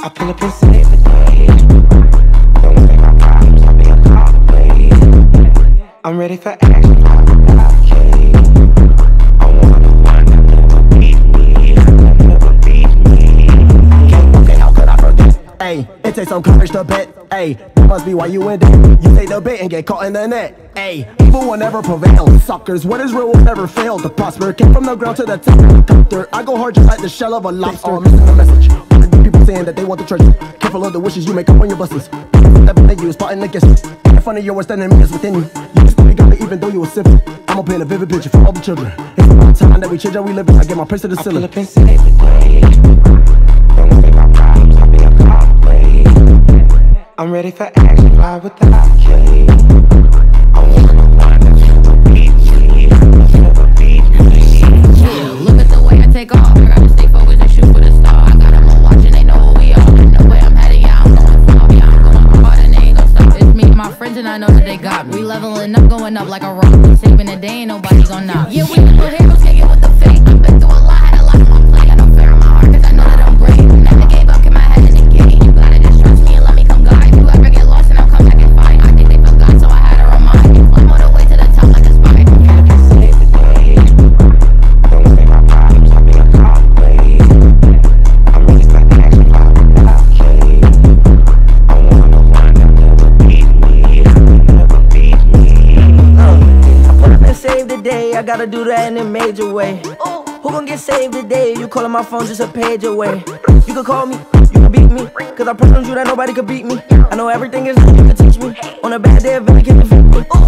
I pull up save the day. Don't worry about problems, I'll be a away. I'm ready for action? Hey, it takes some courage to bet. Hey, that must be why you in debt. You take the bait and get caught in the net. Hey, evil will never prevail. Suckers, what is real will never fail. To prosper came from the ground to the top. I go hard just like the shell of a lobster. Missing the message. That they want the treasure. Careful of the wishes you make up on your buses. Stepping at you, spotting against you. In front of your worst enemy is within you. You still be got me even though you were simple. I'ma paint a vivid picture for all the children. It's about time that we change how we live. I get my praise to the I pull ceiling. up and save the day. Don't worry about problems, I'll be a call away. I'm ready for action, fly without K. and I know that they got me. We leveling up, going up like a rock. Saving the day, ain't nobody gonna knock. Yeah, we little heroes, I gotta do that in a major way. Who gon' get saved today? You calling my phone just a page away. You can call me, you can beat me. Cause I promise you that nobody could beat me. I know everything is you can teach me. On a bad day, if can defeat me. Don't